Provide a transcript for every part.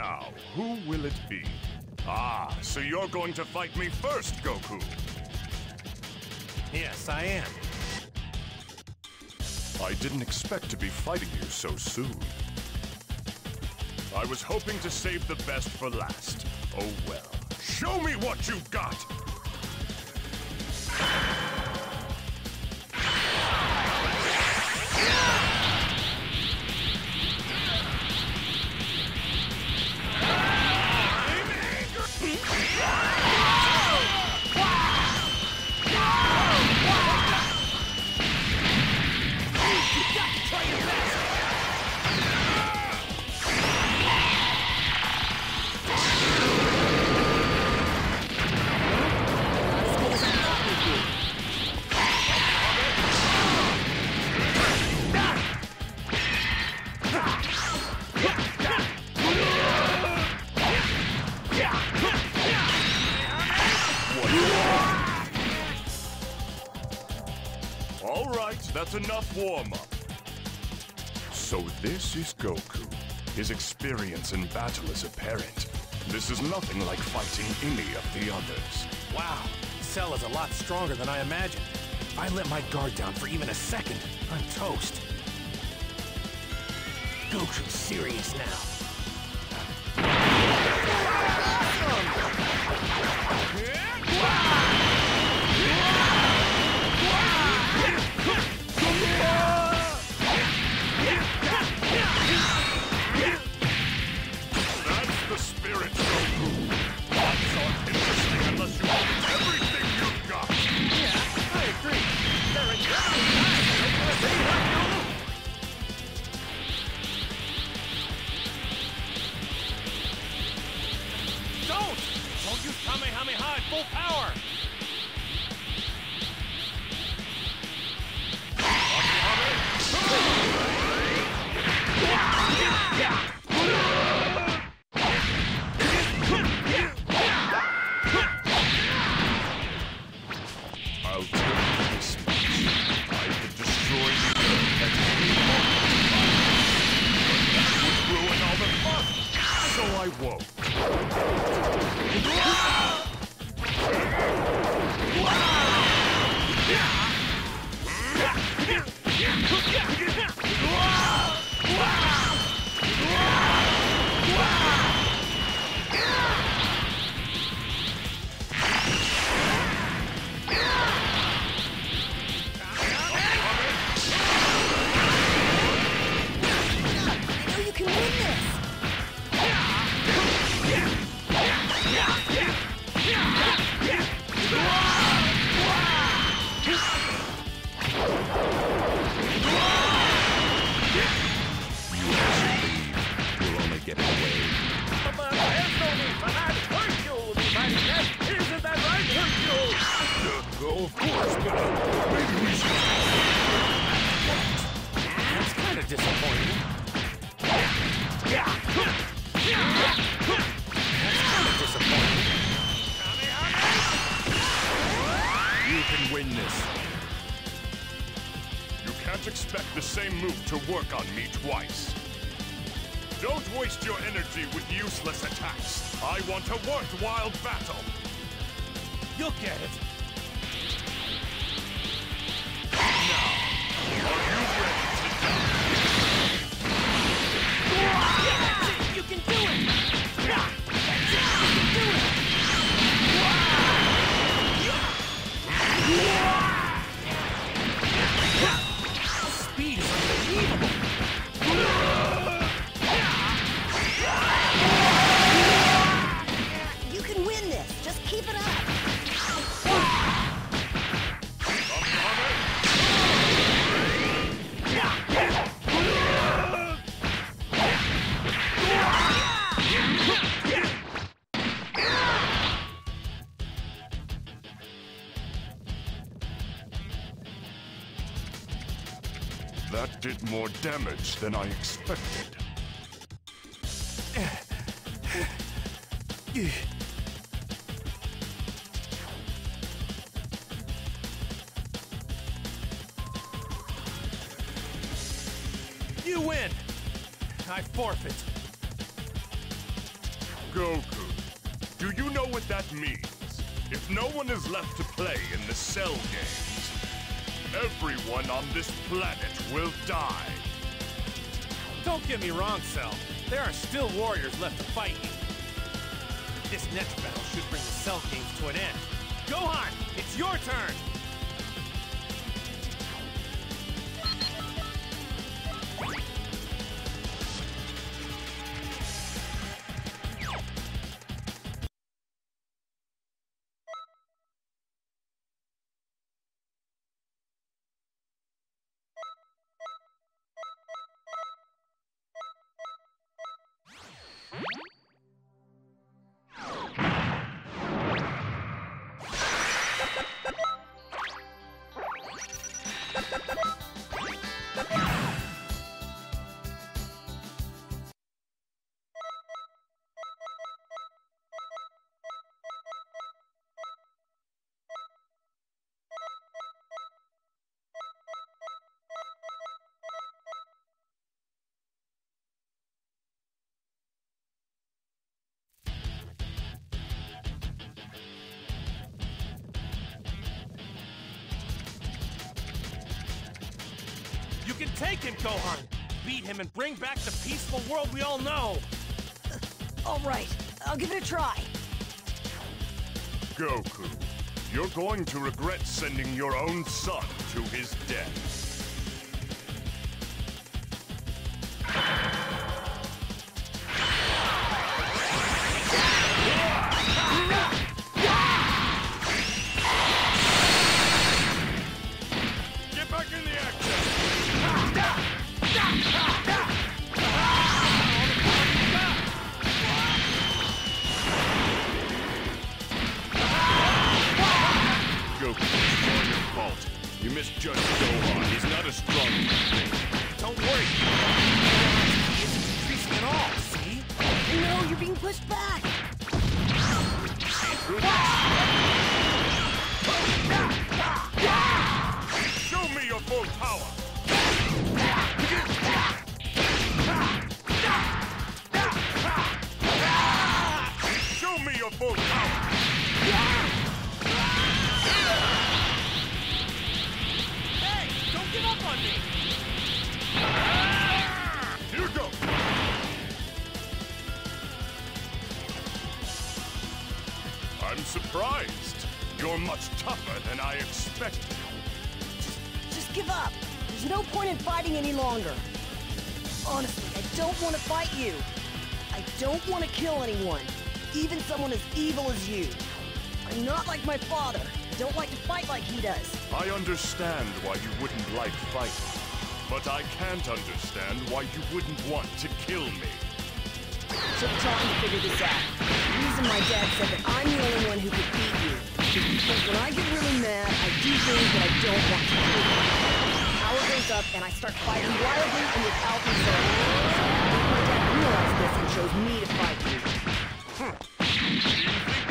Now, who will it be? Ah, so you're going to fight me first, Goku. Yes, I am. I didn't expect to be fighting you so soon. I was hoping to save the best for last. Oh well. Show me what you've got! Enough warm-up. So this is Goku. His experience in battle is apparent. This is nothing like fighting any of the others. Wow, Cell is a lot stronger than I imagined. If I let my guard down for even a second, I'm toast. Goku's serious now. Can't expect the same move to work on me twice. Don't waste your energy with useless attacks. I want a worthwhile battle. You'll get it. That did more damage than I expected. You win. I forfeit. Goku, do you know what that means? If no one is left to play in the Cell games, everyone on this planet will die. Don't get me wrong, Cell. There are still warriors left to fight you. This next battle should bring the Cell games to an end. Gohan, it's your turn! Take him, Gohan! Beat him and bring back the peaceful world we all know! All right, I'll give it a try. Goku, you're going to regret sending your own son to his death. Get back in the action! You misjudged Gohan. He's not as strong as you think. Don't worry! Gohan's isn't decreasing at all, see? No, you're being pushed back. Surprised. You're much tougher than I expected. Just just give up. There's no point in fighting any longer. Honestly, I don't want to fight you. I don't want to kill anyone, even someone as evil as you. I'm not like my father. I don't like to fight like he does. I understand why you wouldn't like fighting, but I can't understand why you wouldn't want to kill me. Took time to figure this out. Reason my dad said that I'm the only one who could beat you is because when I get really mad, I do things that I don't want to do. Power goes up and I start fighting wildly and without result. My dad realized this and chose me to fight you.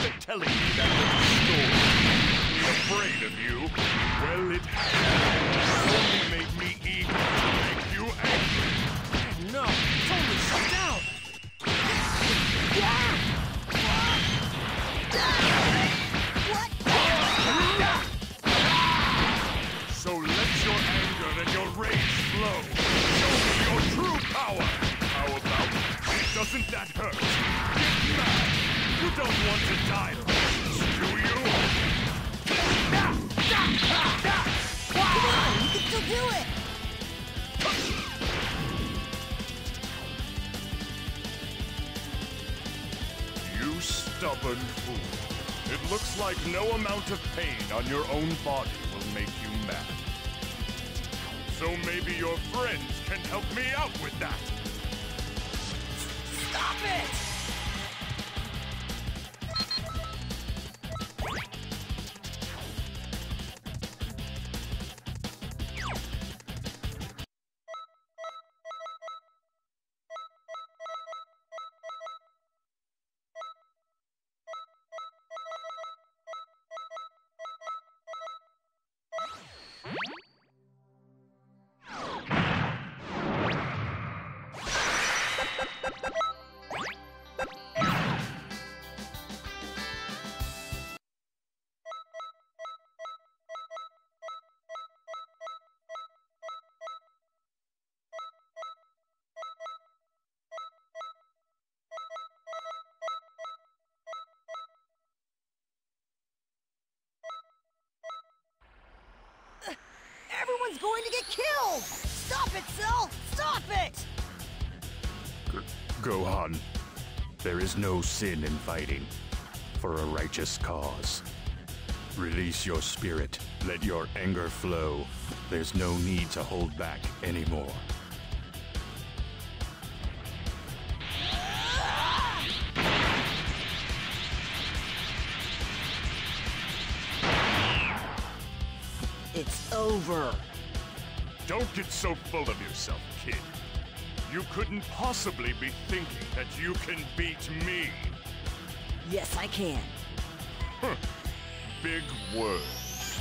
That telling me that little story made afraid of you? Well, it has. only made me eager to make you angry. Stubborn fool. It looks like no amount of pain on your own body will make you mad. So maybe your friends can help me out with that. Stop it! Going to get killed! Stop it, Cell! Stop it! Gohan, there is no sin in fighting for a righteous cause. Release your spirit. Let your anger flow. There's no need to hold back anymore. It's over. Don't get so full of yourself, kid. You couldn't possibly be thinking that you can beat me. Yes, I can. Huh? Big words.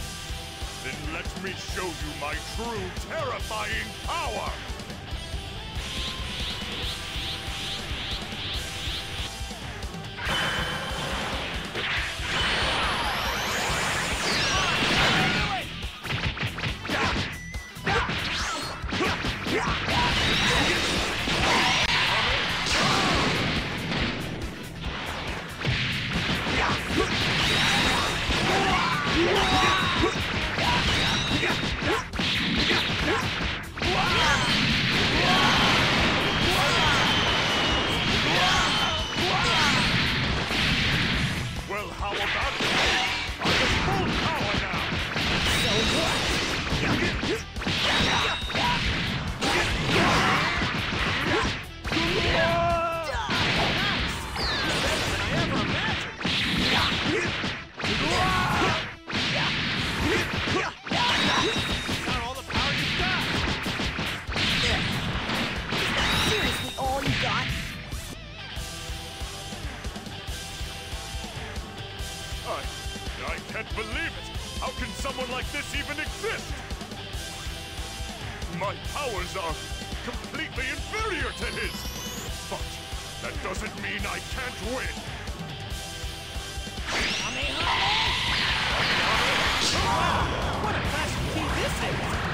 Then let me show you my true terrifying power! Inferior to! But that doesn't mean I can't win! What a classic key this is!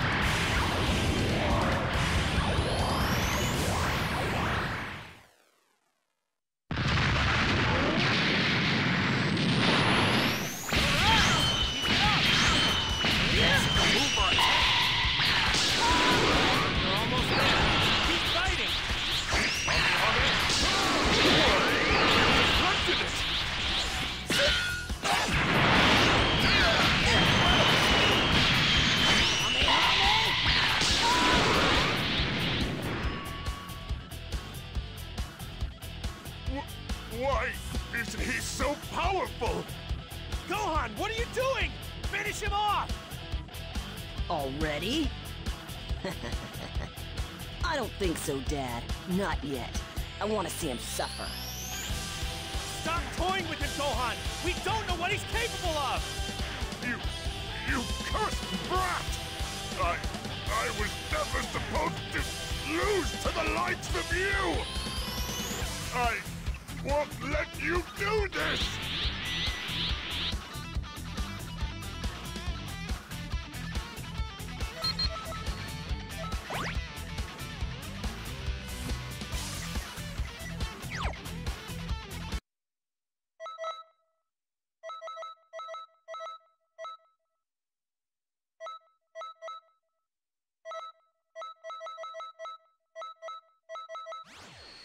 Already? I don't think so, Dad. Not yet. I want to see him suffer. Stop toying with him, Gohan! We don't know what he's capable of! You, you cursed brat! I, I was never supposed to lose to the likes of you! I won't let you do this!